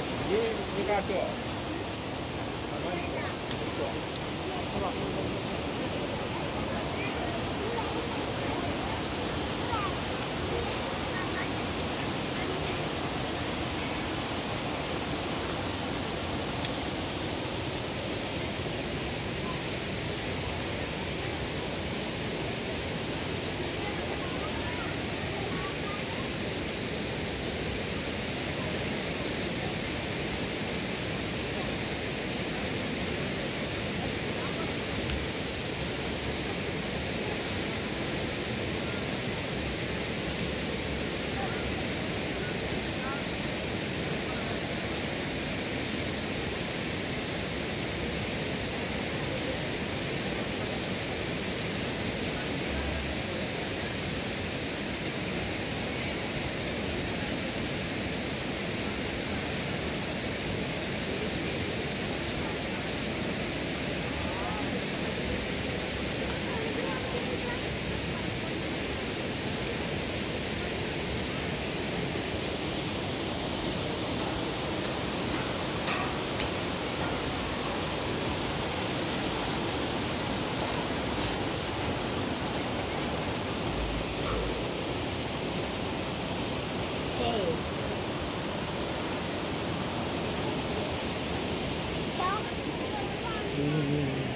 你你敢说？好吧。you.